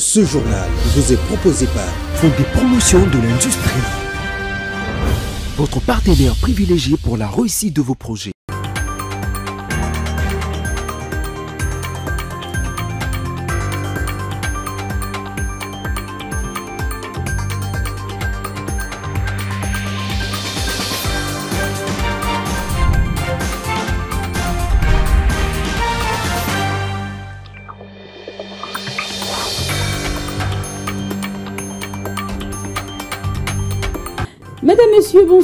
Ce journal vous est proposé par Fonds des promotions de l'industrie. Votre partenaire privilégié pour la réussite de vos projets.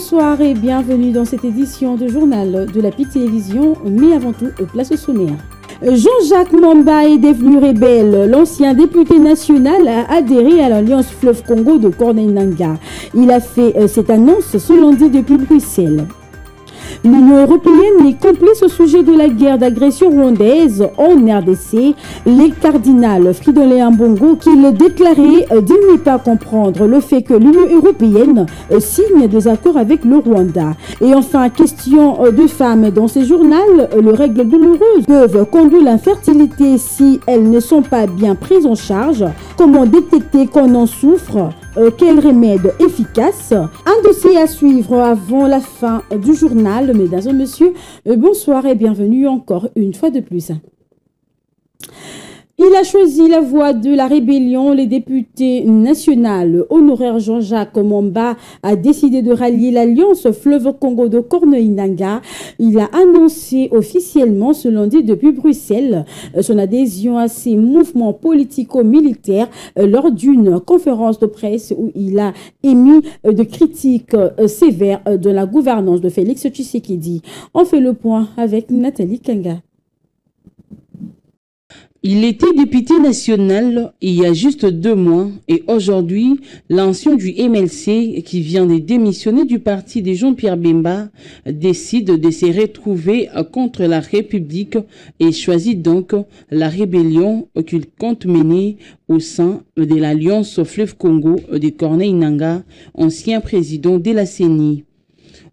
Bonsoir et bienvenue dans cette édition de journal de la PIT Télévision, mais avant tout, place au sommaire. Jean-Jacques Mamba est devenu rebelle. L'ancien député national a adhéré à l'Alliance Fleuve Congo de Corneille. Il a fait euh, cette annonce ce lundi depuis Bruxelles. L'Union européenne est complice au sujet de la guerre d'agression rwandaise en RDC. Les cardinals Fridolin Ambongo, qui le déclarait euh, n'est pas comprendre le fait que l'Union européenne euh, signe des accords avec le Rwanda. Et enfin, question euh, de femmes dans ces journaux, les règles douloureuses peuvent conduire l'infertilité si elles ne sont pas bien prises en charge. Comment détecter qu'on en souffre? Quel remède efficace Un dossier à suivre avant la fin du journal, mesdames et messieurs. Euh, bonsoir et bienvenue encore une fois de plus. Il a choisi la voie de la rébellion. Les députés national honoraire Jean-Jacques Momba a décidé de rallier l'alliance Fleuve Congo de Corneille-Nanga. Il a annoncé officiellement ce lundi depuis Bruxelles son adhésion à ces mouvements politico-militaires lors d'une conférence de presse où il a émis de critiques sévères de la gouvernance de Félix Tshisekedi. On fait le point avec Nathalie Kanga. Il était député national il y a juste deux mois et aujourd'hui, l'ancien du MLC qui vient de démissionner du parti de Jean-Pierre Bemba décide de se retrouver contre la République et choisit donc la rébellion qu'il compte mener au sein de l'Alliance Fleuve Congo de Corneille Nanga, ancien président de la CENI.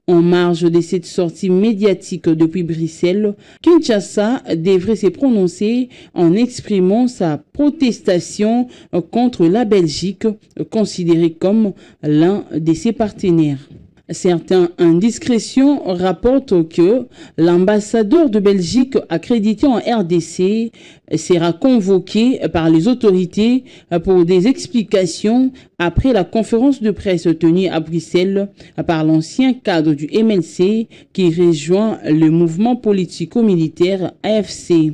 En marge de cette sortie médiatique depuis Bruxelles, Kinshasa devrait se prononcer en exprimant sa protestation contre la Belgique, considérée comme l'un de ses partenaires. Certaines indiscrétions rapportent que l'ambassadeur de Belgique accrédité en RDC sera convoqué par les autorités pour des explications après la conférence de presse tenue à Bruxelles par l'ancien cadre du MLC qui rejoint le mouvement politico-militaire AFC.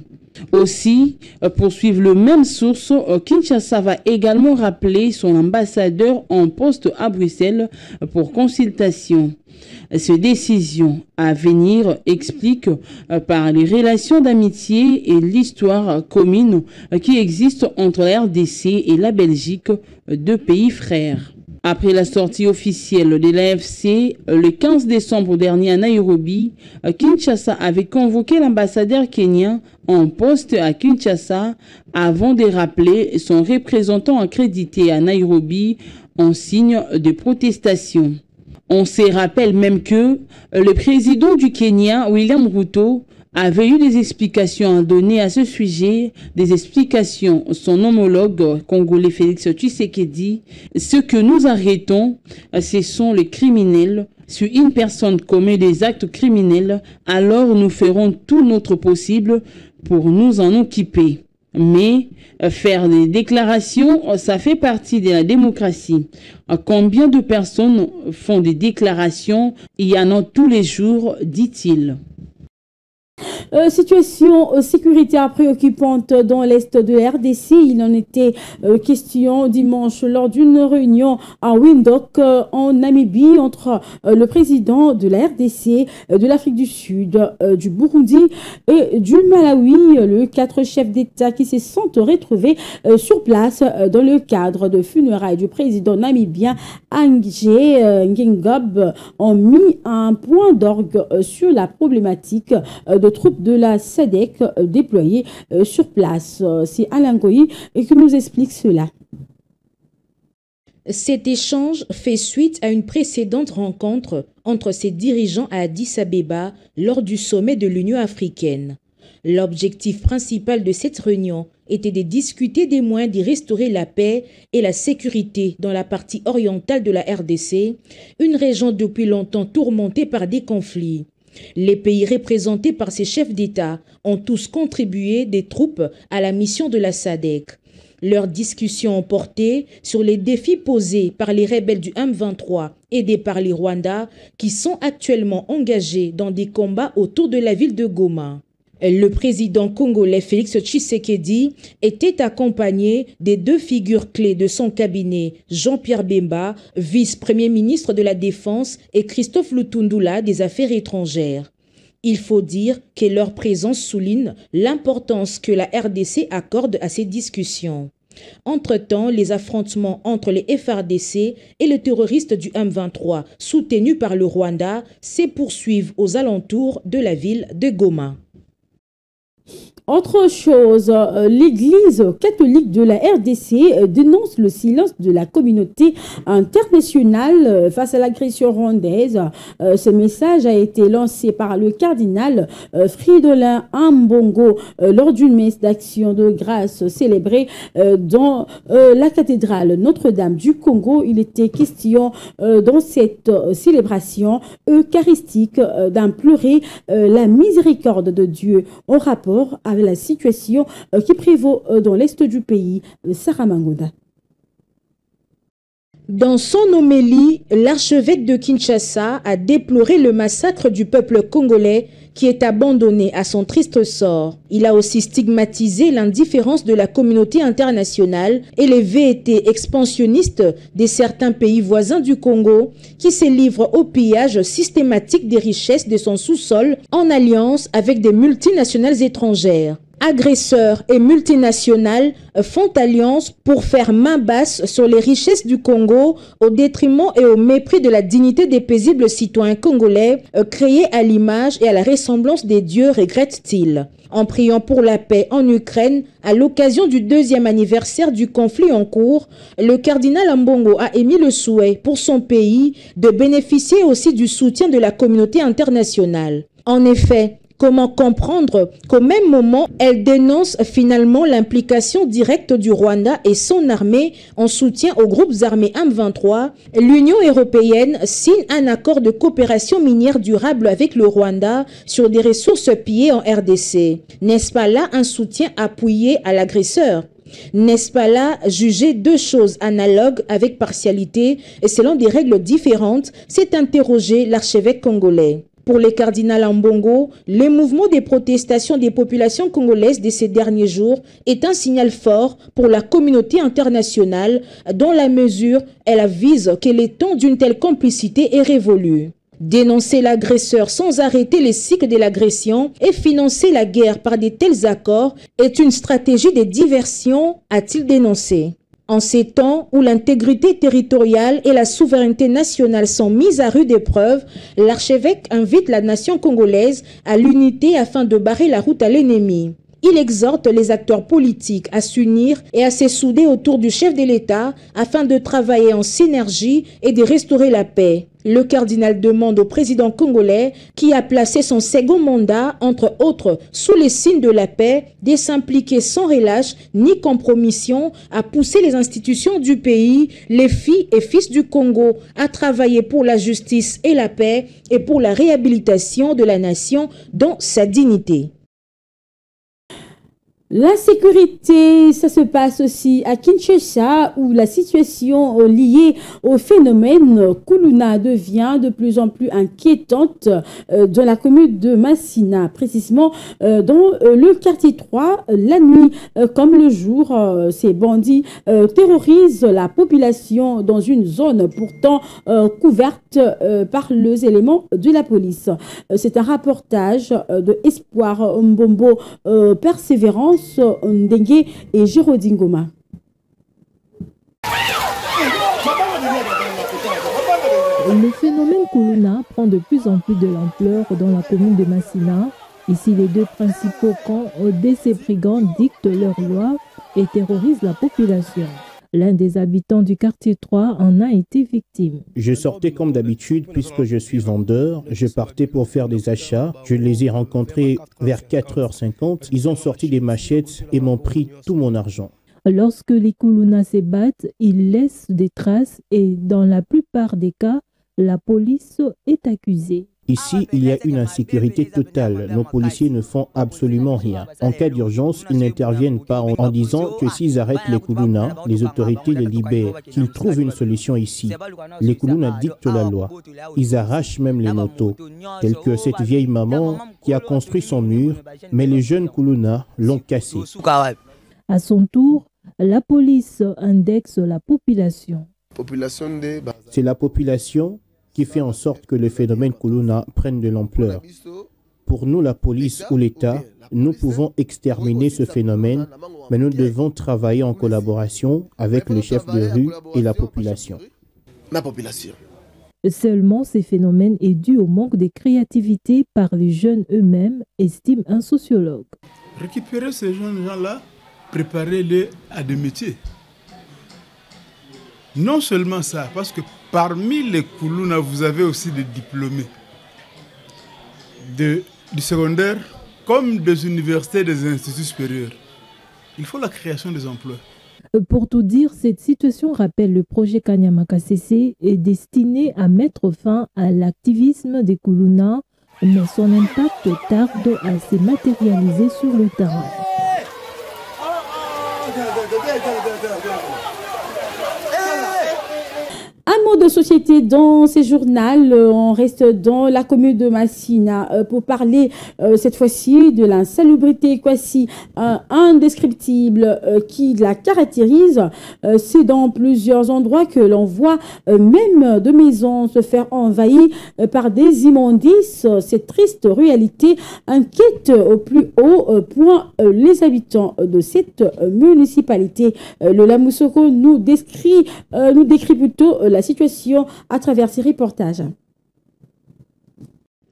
Aussi, euh, pour suivre le même source, euh, Kinshasa va également rappeler son ambassadeur en poste à Bruxelles pour consultation. Ces décisions à venir expliquent euh, par les relations d'amitié et l'histoire commune qui existent entre la RDC et la Belgique, deux pays frères. Après la sortie officielle de l'AFC, le 15 décembre dernier à Nairobi, Kinshasa avait convoqué l'ambassadeur kenyan en poste à Kinshasa avant de rappeler son représentant accrédité à Nairobi en signe de protestation. On se rappelle même que le président du Kenya, William Ruto, avait eu des explications à donner à ce sujet, des explications. Son homologue congolais Félix Tshisekedi, ce que nous arrêtons, ce sont les criminels. Si une personne commet des actes criminels, alors nous ferons tout notre possible pour nous en occuper. Mais faire des déclarations, ça fait partie de la démocratie. Combien de personnes font des déclarations Il y en a tous les jours, dit-il. Euh, situation euh, sécuritaire préoccupante dans l'est de la RDC. Il en était euh, question dimanche lors d'une réunion à Windhoek en Namibie entre le président de la RDC, de l'Afrique du Sud, du Burundi et du Malawi. Le quatre chefs d'État qui se sont retrouvés sur place dans le cadre de funérailles du président namibien Angé Ngingob ont mis un point d'orgue sur la problématique de troupes de la SADEC euh, déployées euh, sur place. Euh, c'est Alain Goyi qui nous explique cela. Cet échange fait suite à une précédente rencontre entre ces dirigeants à Addis Abeba lors du sommet de l'Union africaine. L'objectif principal de cette réunion était de discuter des moyens d'y restaurer la paix et la sécurité dans la partie orientale de la RDC, une région depuis longtemps tourmentée par des conflits. Les pays représentés par ces chefs d'État ont tous contribué des troupes à la mission de la SADC. Leurs discussions ont porté sur les défis posés par les rebelles du M23 aidés par les Rwandais qui sont actuellement engagés dans des combats autour de la ville de Goma. Le président congolais Félix Tshisekedi était accompagné des deux figures clés de son cabinet, Jean-Pierre Bemba, vice-premier ministre de la Défense, et Christophe Lutundula des Affaires étrangères. Il faut dire que leur présence souligne l'importance que la RDC accorde à ces discussions. Entre-temps, les affrontements entre les FRDC et les terroristes du M23, soutenus par le Rwanda, se poursuivent aux alentours de la ville de Goma. Autre chose, euh, l'Église catholique de la RDC euh, dénonce le silence de la communauté internationale euh, face à l'agression rwandaise. Ce message a été lancé par le cardinal Fridolin Ambongo lors d'une messe d'action de grâce célébrée dans la cathédrale Notre-Dame du Congo. Il était question dans cette célébration eucharistique d'implorer la miséricorde de Dieu en rapport avec la situation euh, qui prévaut euh, dans l'est du pays. Euh, Sarah Mangoda. Dans son homélie, l'archevêque de Kinshasa a déploré le massacre du peuple congolais qui est abandonné à son triste sort. Il a aussi stigmatisé l'indifférence de la communauté internationale et les VT expansionnistes de certains pays voisins du Congo qui se livrent au pillage systématique des richesses de son sous-sol en alliance avec des multinationales étrangères agresseurs et multinationales font alliance pour faire main basse sur les richesses du Congo au détriment et au mépris de la dignité des paisibles citoyens congolais euh, créés à l'image et à la ressemblance des dieux, regrette-t-il. En priant pour la paix en Ukraine, à l'occasion du deuxième anniversaire du conflit en cours, le cardinal Ambongo a émis le souhait pour son pays de bénéficier aussi du soutien de la communauté internationale. En effet, Comment comprendre qu'au même moment, elle dénonce finalement l'implication directe du Rwanda et son armée en soutien aux groupes armés M23 L'Union européenne signe un accord de coopération minière durable avec le Rwanda sur des ressources pillées en RDC. N'est-ce pas là un soutien appuyé à l'agresseur? N'est-ce pas là juger deux choses analogues avec partialité et selon des règles différentes? S'est interrogé l'archevêque congolais. Pour les cardinals Ambongo, le mouvement des protestations des populations congolaises de ces derniers jours est un signal fort pour la communauté internationale dans la mesure elle avise que le temps d'une telle complicité est révolu. Dénoncer l'agresseur sans arrêter les cycles de l'agression et financer la guerre par de tels accords est une stratégie de diversion, a-t-il dénoncé. En ces temps où l'intégrité territoriale et la souveraineté nationale sont mises à rude épreuve, l'archevêque invite la nation congolaise à l'unité afin de barrer la route à l'ennemi. Il exhorte les acteurs politiques à s'unir et à s'essouder autour du chef de l'État afin de travailler en synergie et de restaurer la paix. Le cardinal demande au président congolais, qui a placé son second mandat, entre autres, sous les signes de la paix, de s'impliquer sans relâche ni compromission à pousser les institutions du pays, les filles et fils du Congo, à travailler pour la justice et la paix et pour la réhabilitation de la nation dans sa dignité. La sécurité, ça se passe aussi à Kinshasa où la situation liée au phénomène Kuluna devient de plus en plus inquiétante euh, dans la commune de Massina, précisément euh, dans euh, le quartier 3, la nuit comme le jour. Ces bandits terrorisent la population dans une zone pourtant couverte par les éléments de la police. C'est un rapportage de Espoir Mbombo Persévérance Et Girodingoma. Le phénomène Kuluna prend de plus en plus de l'ampleur dans la commune de Massina. Ici, les deux principaux camps de ces brigands dictent leurs lois et terrorisent la population. L'un des habitants du quartier 3 en a été victime. Je sortais comme d'habitude puisque je suis vendeur. Je partais pour faire des achats. Je les ai rencontrés vers 4h50. Ils ont sorti des machettes et m'ont pris tout mon argent. Lorsque les Koulouna se battent, ils laissent des traces et dans la plupart des cas, la police est accusée. Ici, il y a une insécurité totale. Nos policiers ne font absolument rien. En cas d'urgence, ils n'interviennent pas en, en disant que s'ils arrêtent les Koulouna, les autorités les libèrent, qu'ils trouvent une solution ici. Les Koulouna dictent la loi. Ils arrachent même les motos, telles que cette vieille maman qui a construit son mur, mais les jeunes Koulouna l'ont cassé. À son tour, la police indexe la population. C'est la population qui fait en sorte que le phénomène Kuluna prenne de l'ampleur. Pour nous, la police ou l'État, nous pouvons exterminer ce phénomène, mais nous devons travailler en collaboration avec le chef de rue et la population. Seulement, ces phénomènes est dû au manque de créativité par les jeunes eux-mêmes, estime un sociologue. Récupérer ces jeunes gens-là, préparer-les à des métiers. Non seulement ça, parce que parmi les Koulouna, vous avez aussi des diplômés de, du secondaire comme des universités, des instituts supérieurs. Il faut la création des emplois. Pour tout dire, cette situation rappelle le projet Kanyamaka CC est destiné à mettre fin à l'activisme des Koulouna, mais son impact tarde à se matérialiser sur le terrain. Un mot de société dans ces journaux. On reste dans la commune de Massina euh, pour parler euh, cette fois-ci de l'insalubrité quasi euh, indescriptible euh, qui la caractérise. Euh, C'est dans plusieurs endroits que l'on voit euh, même de maisons se faire envahir euh, par des immondices. Cette triste réalité inquiète au plus haut euh, point euh, les habitants de cette euh, municipalité. Euh, le Lamoussoko nous décrit, euh, nous décrit plutôt euh, la situation à travers ses reportages.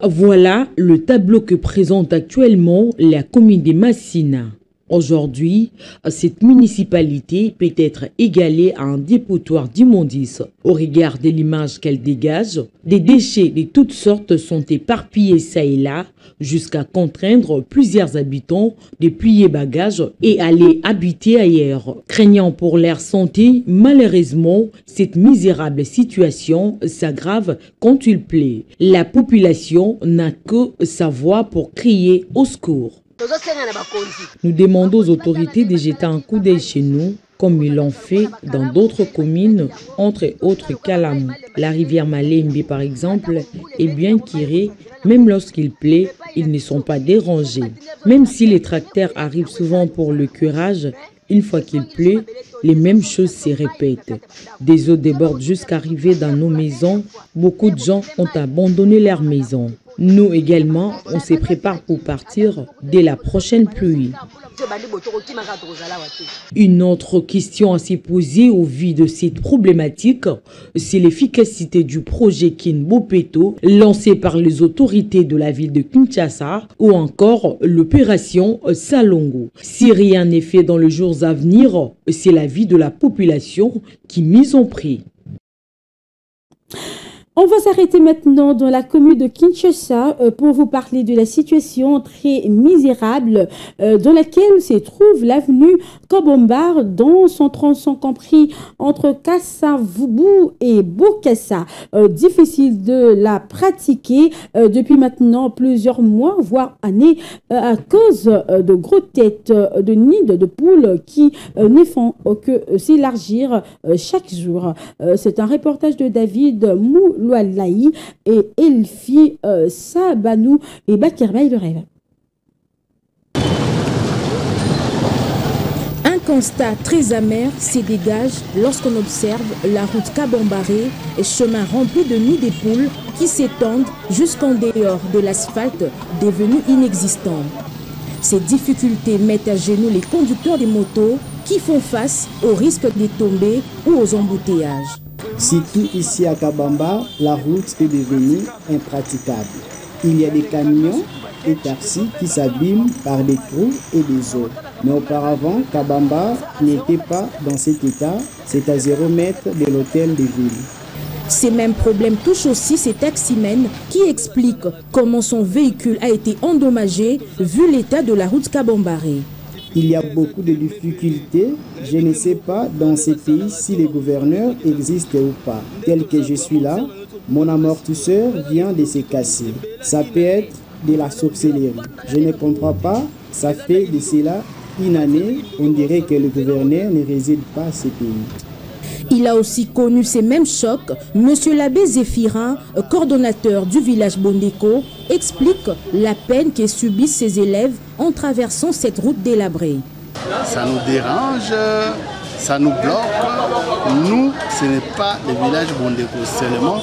Voilà le tableau que présente actuellement la commune de Massina. Aujourd'hui, cette municipalité peut être égalée à un dépotoir d'immondices. Au regard de l'image qu'elle dégage, des déchets de toutes sortes sont éparpillés ça et là, jusqu'à contraindre plusieurs habitants de plier bagages et aller habiter ailleurs. Craignant pour leur santé, malheureusement, cette misérable situation s'aggrave quand il plaît. La population n'a que sa voix pour crier au secours. Nous demandons aux autorités de jeter un coup d'œil chez nous, comme ils l'ont fait dans d'autres communes, entre autres Kalam. La rivière Malembe, par exemple, est bien kirée, même lorsqu'il plaît, ils ne sont pas dérangés. Même si les tracteurs arrivent souvent pour le curage, une fois qu'il pleut, les mêmes choses se répètent. Des eaux débordent jusqu'à arriver dans nos maisons. Beaucoup de gens ont abandonné leurs maisons. Nous également, on se prépare pour partir dès la prochaine pluie. Une autre question à se poser au vu de cette problématique, c'est l'efficacité du projet Kinbopeto lancé par les autorités de la ville de Kinshasa ou encore l'opération Salongo. Si rien n'est fait dans les jours à venir, c'est la vie de la population qui mise en prix. On va s'arrêter maintenant dans la commune de Kinshasa euh, pour vous parler de la situation très misérable euh, dans laquelle se trouve l'avenue Kobombar dans son tronçon compris entre Kassavubu et Bokassa. Euh, difficile de la pratiquer depuis maintenant plusieurs mois, voire années, à cause de gros têtes de nids de poules qui ne font que s'élargir chaque jour. C'est un reportage de David Et Elfi euh, Sabanou et Bakirbaï le rêve. Un constat très amer se dégage lorsqu'on observe la route Kabambaré et chemin rempli de nids de poules qui s'étendent jusqu'en dehors de l'asphalte devenu inexistant. Ces difficultés mettent à genoux les conducteurs des motos qui font face au risque de tomber ou aux embouteillages. Surtout ici à Kabamba, la route est devenue impraticable. Il y a des camions et taxis qui s'abîment par des trous et des eaux. Mais auparavant, Kabamba n'était pas dans cet état. C'est à zéro mètre de l'hôtel de ville. Ces mêmes problèmes touchent aussi ces taximens qui expliquent comment son véhicule a été endommagé vu l'état de la route Kabambaré. Il y a beaucoup de difficultés. Je ne sais pas dans ce pays si les gouverneurs existent ou pas. Tel que je suis là, mon amortisseur vient de se casser. Ça peut être de la sorcellerie. Je ne comprends pas. Ça fait de cela une année. On dirait que le gouverneur ne réside pas à ce pays. Il a aussi connu ces mêmes chocs. Monsieur l'abbé Zéphirin, coordonnateur du village Bondeko, explique la peine que subissent ses élèves en traversant cette route délabrée. Ça nous dérange, ça nous bloque. Nous, ce n'est pas le village Bondeko seulement,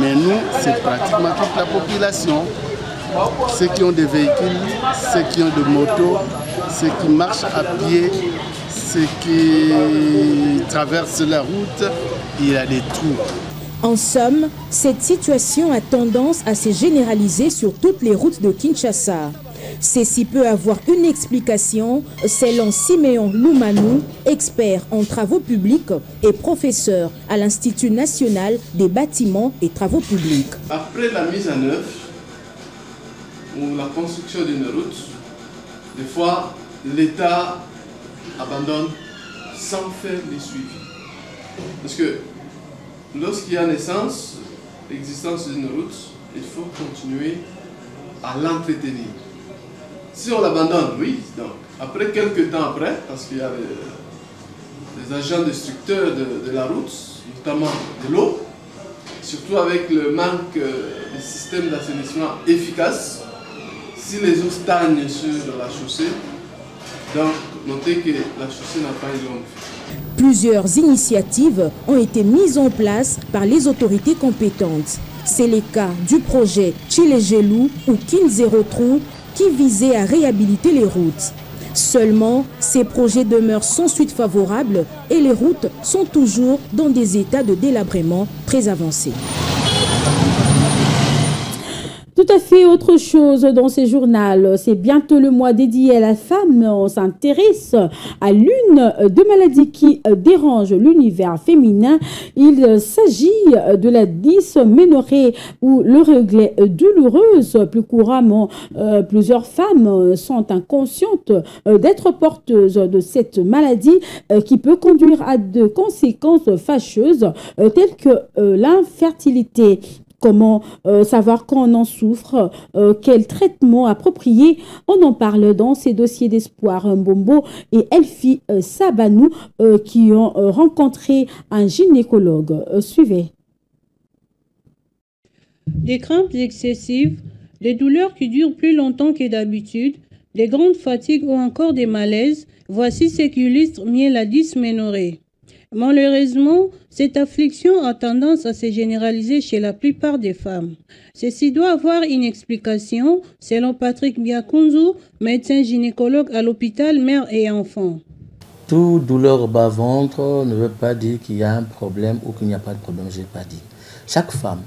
mais nous, c'est pratiquement toute la population. Ceux qui ont des véhicules, ceux qui ont des motos, ceux qui marchent à pied, ceux qui traversent la route, il y a des trous. En somme, cette situation a tendance à se généraliser sur toutes les routes de Kinshasa. Ceci peut avoir une explication selon Siméon Loumanou, expert en travaux publics et professeur à l'Institut national des bâtiments et travaux publics. Après la mise en œuvre ou la construction d'une route, des fois l'État abandonne sans faire les suivis. Parce que lorsqu'il y a naissance, l'existence d'une route, il faut continuer à l'entretenir. Si on l'abandonne, oui, donc après quelques temps après, parce qu'il y a les, agents destructeurs de, de, la route, notamment de l'eau, surtout avec le manque de systèmes d'assainissement efficaces, si les eaux stagnent sur la chaussée, donc notez que la chaussée n'a pas une. Plusieurs initiatives ont été mises en place par les autorités compétentes. C'est le cas du projet Chilegelou ou Kin Zero Tron qui visait à réhabiliter les routes. Seulement, ces projets demeurent sans suite favorable et les routes sont toujours dans des états de délabrement très avancés. À fait autre chose dans ce journal. C'est bientôt le mois dédié à la femme. On s'intéresse à l'une des maladies qui dérange l'univers féminin. Il s'agit de la dysménorrhée ou le reglet douloureuse. Plus couramment, plusieurs femmes sont inconscientes d'être porteuses de cette maladie qui peut conduire à de conséquences fâcheuses telles que l'infertilité. Comment euh, savoir quand on en souffre euh, Quel traitement approprié On en parle dans ces dossiers d'espoir Mbombo et Elfie euh, Sabanou qui ont rencontré un gynécologue. suivez. Des crampes excessives, des douleurs qui durent plus longtemps que d'habitude, des grandes fatigues ou encore des malaises, voici ce qui illustre mieux la dysménorrhée. Malheureusement, cette affliction a tendance à se généraliser chez la plupart des femmes. Ceci doit avoir une explication, selon Patrick Biakunzu, médecin gynécologue à l'hôpital Mère et Enfants. Tout douleur bas-ventre ne veut pas dire qu'il y a un problème ou qu'il n'y a pas de problème, je n'ai pas dit. Chaque femme,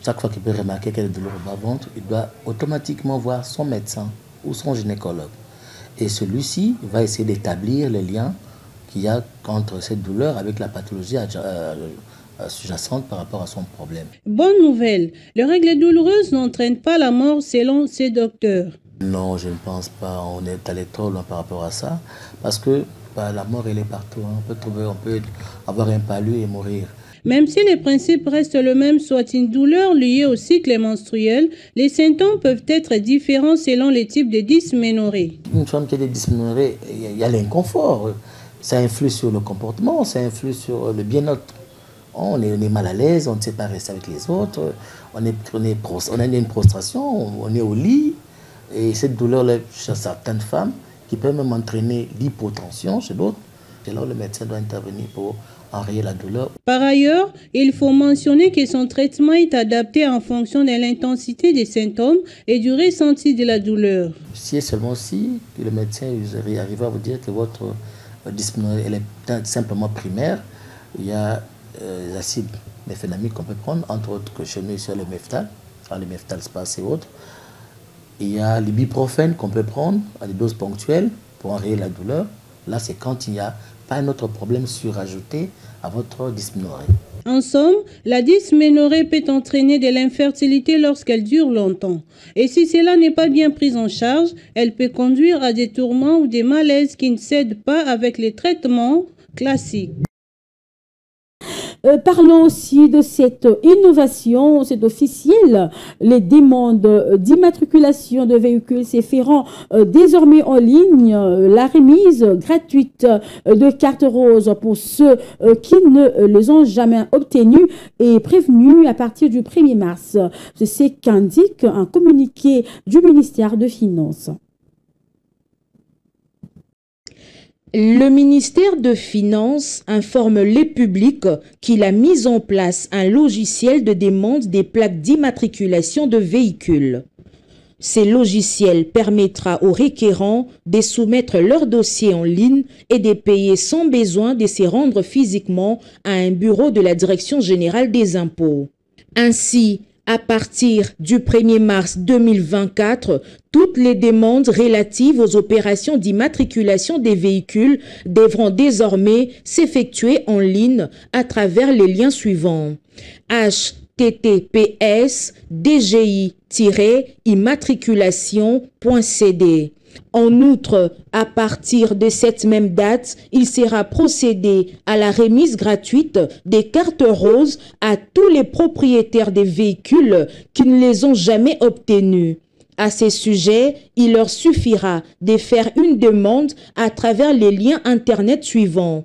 chaque fois qu'il peut remarquer qu'elle a douleur au bas-ventre, il doit automatiquement voir son médecin ou son gynécologue. Et celui-ci va essayer d'établir les liens qu'il y a entre cette douleur avec la pathologie sous-jacente par rapport à son problème. Bonne nouvelle, les règles douloureuses n'entraînent pas la mort selon ces docteurs. Non, je ne pense pas. On est allé trop loin par rapport à ça. Parce que bah, la mort, elle est partout. On peut, trouver, on peut avoir un palu et mourir. Même si les principes restent le même, soit une douleur liée au cycle menstruel, les symptômes peuvent être différents selon les types de dysménorrhée. Une femme qui a des dysménorrhées, il y a l'inconfort ça influe sur le comportement, ça influe sur le bien-être. On est, on est, mal à l'aise, on ne sait pas rester avec les autres, on, est, on, est, on a une prostration, on est au lit. Et cette douleur-là, chez certaines femmes, qui peut même entraîner l'hypotension chez d'autres, c'est là où le médecin doit intervenir pour enrayer la douleur. Par ailleurs, il faut mentionner que son traitement est adapté en fonction de l'intensité des symptômes et du ressenti de la douleur. Si et seulement si le médecin arrive à vous dire que votre elle est simplement primaire. Il y a euh, les acides méphénamiques qu'on peut prendre, entre autres que chez nous, c'est le meftal, le meftal space et autres. Il y a l'ibuprofène qu'on peut prendre à des doses ponctuelles pour enrayer la douleur. Là, c'est quand il n'y a pas un autre problème surajouté à votre dysménorrhée. En somme, la dysménorrhée peut entraîner de l'infertilité lorsqu'elle dure longtemps. Et si cela n'est pas bien pris en charge, elle peut conduire à des tourments ou des malaises qui ne cèdent pas avec les traitements classiques. Euh, parlons aussi de cette innovation, c'est officiel. Les demandes d'immatriculation de véhicules s'efférant euh, désormais en ligne. La remise gratuite de cartes roses pour ceux euh, qui ne les ont jamais obtenues est prévenue à partir du 1er mars. C'est ce qu'indique un communiqué du ministère de Finances. Le ministère de Finances informe les publics qu'il a mis en place un logiciel de demande des plaques d'immatriculation de véhicules. Ce logiciel permettra aux requérants de soumettre leur dossier en ligne et de payer sans besoin de se rendre physiquement à un bureau de la Direction générale des impôts. Ainsi, à partir du 1er mars 2024, toutes les demandes relatives aux opérations d'immatriculation des véhicules devront désormais s'effectuer en ligne à travers les liens suivants. https dgi-immatriculation.cd en outre, à partir de cette même date, il sera procédé à la remise gratuite des cartes roses à tous les propriétaires des véhicules qui ne les ont jamais obtenues. À ces sujets, il leur suffira de faire une demande à travers les liens Internet suivants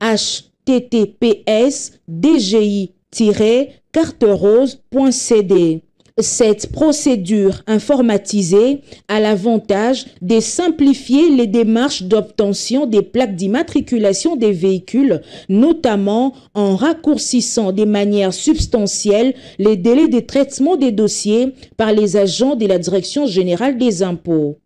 https dgi-carterose.cd. Cette procédure informatisée a l'avantage de simplifier les démarches d'obtention des plaques d'immatriculation des véhicules, notamment en raccourcissant de manière substantielle les délais de traitement des dossiers par les agents de la Direction générale des impôts.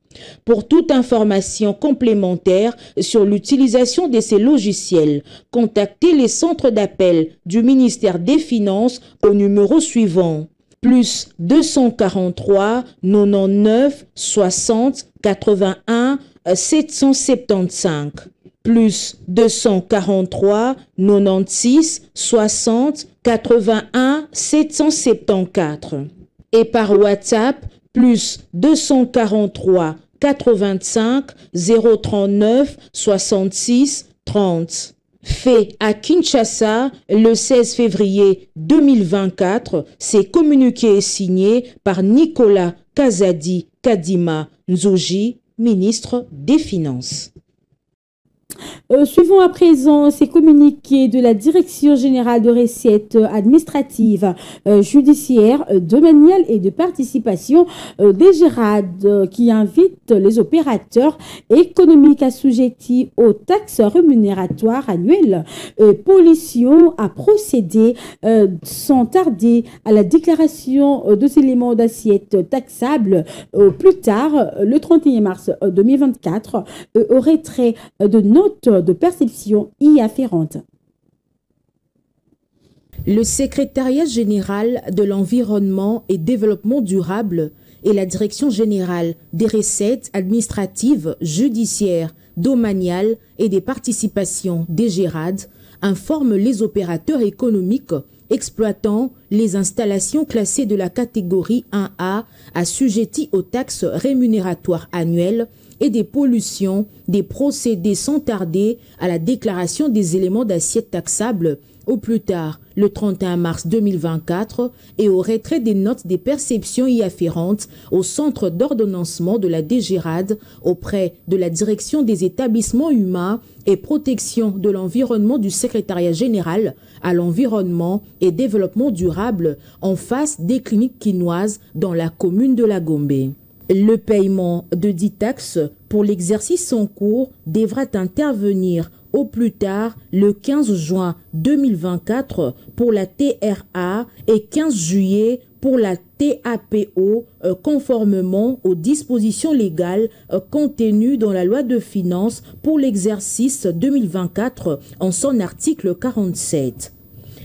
Pour toute information complémentaire sur l'utilisation de ces logiciels, contactez les centres d'appel du ministère des Finances au numéro suivant plus 243 99 60 81 775 plus 243 96 60 81 774 et par WhatsApp plus 243 85 039 66 30 fait à Kinshasa le 16 février 2024. C'est communiqué et signé par Nicolas Kazadi Kadima Nzoji, ministre des Finances. Euh, suivons à présent ces communiqués de la Direction générale de recettes administratives euh, judiciaires, euh, domaniales et de participation des GERAD qui invite les opérateurs économiques assujettis aux taxes rémunératoires annuelles. Et pollution à procéder sans tarder à la déclaration des éléments d'assiette taxables plus tard le 31 mars 2024 au retrait de de perception y afférente. Le secrétariat général de l'environnement et développement durable et la direction générale des recettes administratives, judiciaires, domaniales et des participations des GERAD informent les opérateurs économiques exploitant les installations classées de la catégorie 1A assujetties aux taxes rémunératoire annuelles et des pollutions des procédés sans tarder à la déclaration des éléments d'assiette taxables au plus tard le 31 mars 2024 et au retrait des notes des perceptions y afférentes au centre d'ordonnancement de la DGRAD auprès de la direction des établissements humains et protection de l'environnement du secrétariat général à l'environnement et développement durable en face des cliniques quinoises dans la commune de la Gombe. Le paiement de 10 taxes pour l'exercice en cours devra intervenir au plus tard le 15 juin 2024 pour la TRA et 15 juillet pour la TAPO euh, conformément aux dispositions légales euh, contenues dans la loi de finances pour l'exercice 2024 en son article 47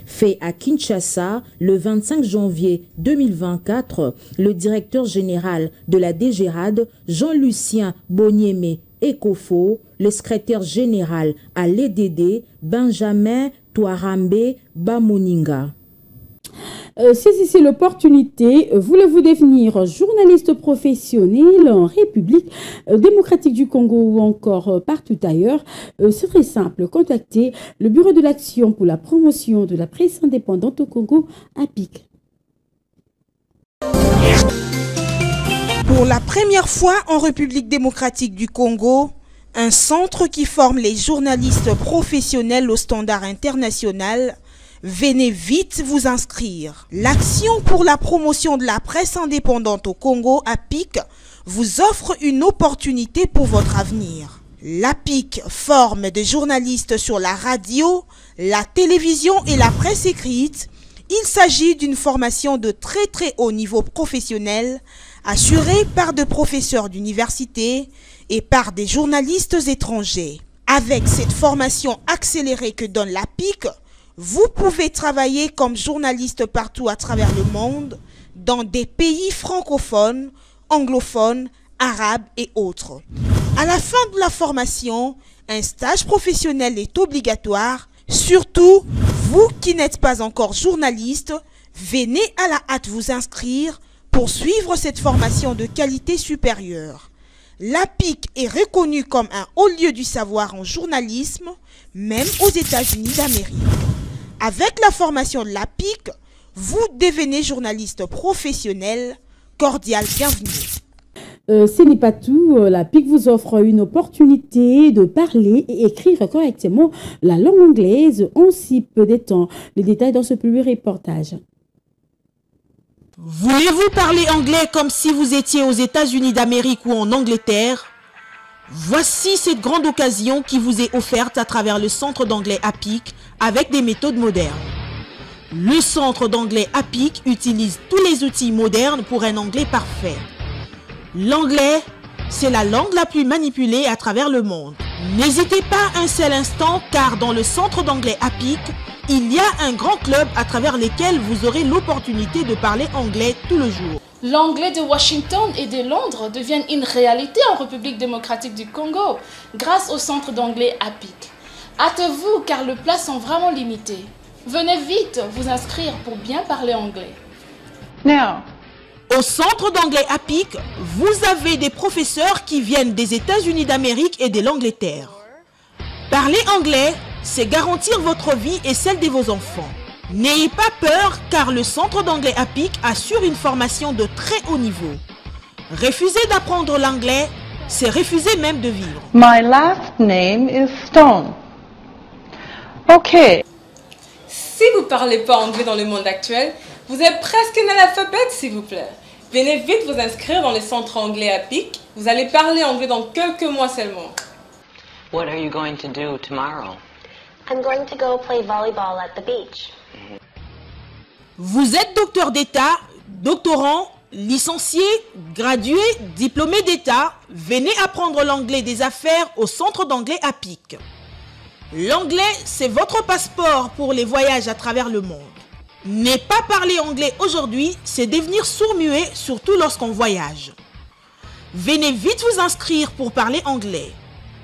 fait à Kinshasa le 25 janvier 2024, le directeur général de la DGRAD, Jean-Lucien Boniemé ECOFO, le secrétaire général à l'EDD, Benjamin Touarambe Bamoninga. Euh, saisissez l'opportunité. Voulez-vous devenir journaliste professionnel en République euh, démocratique du Congo ou encore euh, partout ailleurs C'est très simple. Contactez le Bureau de l'action pour la promotion de la presse indépendante au Congo, APIC. Pour la première fois en République démocratique du Congo, un centre qui forme les journalistes professionnels au standard international Venez vite vous inscrire. L'Action pour la promotion de la presse indépendante au Congo, APIC, vous offre une opportunité pour votre avenir. L'APIC forme des journalistes sur la radio, la télévision et la presse écrite. Il s'agit d'une formation de très très haut niveau professionnel, assurée par des professeurs d'université et par des journalistes étrangers. Avec cette formation accélérée que donne l'APIC, vous pouvez travailler comme journaliste partout à travers le monde, dans des pays francophones, anglophones, arabes et autres. À la fin de la formation, un stage professionnel est obligatoire. Surtout, vous qui n'êtes pas encore journaliste, venez à la hâte vous inscrire pour suivre cette formation de qualité supérieure. L'APIC est reconnu comme un haut lieu du savoir en journalisme, même aux États-Unis d'Amérique. Avec la formation de l'APIC, vous devenez journaliste professionnel. Cordial bienvenue. Euh, ce n'est pas tout. Euh, la PIC vous offre une opportunité de parler et écrire correctement la langue anglaise en si peu de temps. Les détails dans ce plus reportage. Voulez-vous parler anglais comme si vous étiez aux États-Unis d'Amérique ou en Angleterre? Voici cette grande occasion qui vous est offerte à travers le centre d'anglais APIC avec des méthodes modernes. Le centre d'anglais APIC utilise tous les outils modernes pour un anglais parfait. L'anglais, c'est la langue la plus manipulée à travers le monde. N'hésitez pas un seul instant car dans le centre d'anglais APIC, il y a un grand club à travers lequel vous aurez l'opportunité de parler anglais tout le jour. L'anglais de Washington et de Londres devient une réalité en République démocratique du Congo grâce au centre d'anglais APIC. Hâtez-vous car les places sont vraiment limitées. Venez vite vous inscrire pour bien parler anglais. Now. Au centre d'anglais APIC, vous avez des professeurs qui viennent des États-Unis d'Amérique et de l'Angleterre. Parler anglais, c'est garantir votre vie et celle de vos enfants. N'ayez pas peur car le centre d'anglais APIC assure une formation de très haut niveau. Refuser d'apprendre l'anglais, c'est refuser même de vivre. My last name is Stone. Ok. Si vous ne parlez pas anglais dans le monde actuel, vous êtes presque un analphabète, s'il vous plaît. Venez vite vous inscrire dans les centres anglais à PIC. Vous allez parler anglais dans quelques mois seulement. What are you going to do tomorrow? I'm going to go play volleyball at the beach. Vous êtes docteur d'État, doctorant, licencié, gradué, diplômé d'État. Venez apprendre l'anglais des affaires au centre d'anglais à PIC. L'anglais, c'est votre passeport pour les voyages à travers le monde. Ne pas parler anglais aujourd'hui, c'est devenir sourd-muet, surtout lorsqu'on voyage. Venez vite vous inscrire pour parler anglais.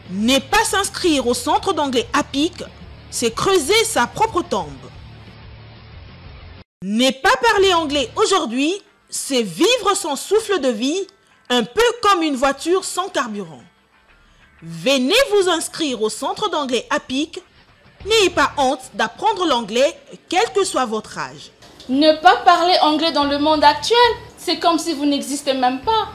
Ne pas s'inscrire au centre d'anglais APIC, c'est creuser sa propre tombe. Ne pas parler anglais aujourd'hui, c'est vivre son souffle de vie, un peu comme une voiture sans carburant. Venez vous inscrire au centre d'anglais APIC. N'ayez pas honte d'apprendre l'anglais, quel que soit votre âge. Ne pas parler anglais dans le monde actuel, c'est comme si vous n'existez même pas.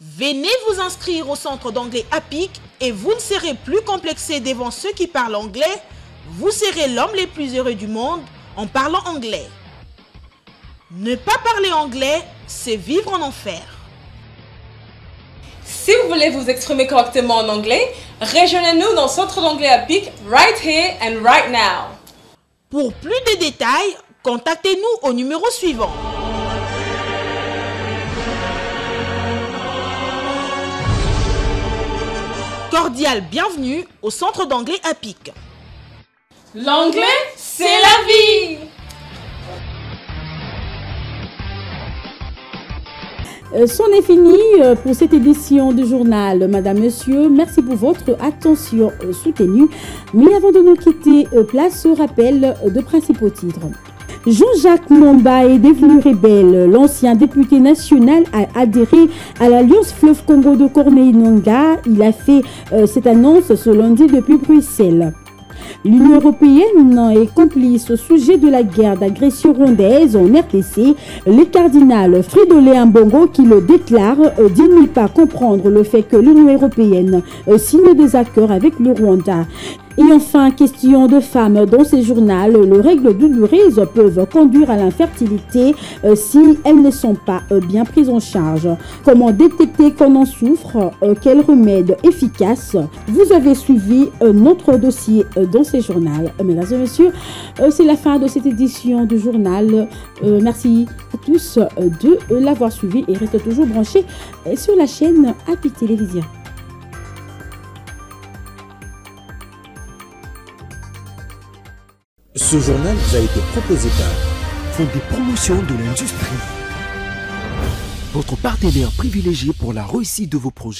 Venez vous inscrire au centre d'anglais APIC et vous ne serez plus complexé devant ceux qui parlent anglais. Vous serez l'homme le plus heureux du monde en parlant anglais. Ne pas parler anglais, c'est vivre en enfer. Si vous voulez vous exprimer correctement en anglais, rejoignez-nous dans le centre d'anglais à PIC right here and right now. Pour plus de détails, contactez-nous au numéro suivant. Cordial bienvenue au centre d'anglais à PIC. L'anglais, c'est la vie C'en est fini pour cette édition du journal. Madame, Monsieur, merci pour votre attention soutenue. Mais avant de nous quitter, place au rappel de principaux titres. Jean-Jacques Momba est devenu rebelle. L'ancien député national a adhéré à l'Alliance Fleuve Congo de Corneille-Nonga. Il a fait cette annonce ce lundi depuis Bruxelles. L'Union européenne est complice au sujet de la guerre d'agression rwandaise en RTC. Le cardinal Fridolin Mbongo, qui le déclare, dit ne pas comprendre le fait que l'Union européenne signe des accords avec le Rwanda. Et enfin, question de femmes dans ces journaux, les règles douloureuses peuvent conduire à l'infertilité si elles ne sont pas bien prises en charge. Comment détecter qu'on en souffre Quel remède efficace? Vous avez suivi notre dossier dans ces journaux. Mesdames et messieurs, c'est la fin de cette édition du journal. merci à tous de l'avoir suivi et restez toujours branchés sur la chaîne Happy Télévision. Ce journal vous a été proposé par Fonds des promotions de l'industrie. Votre partenaire privilégié pour la réussite de vos projets.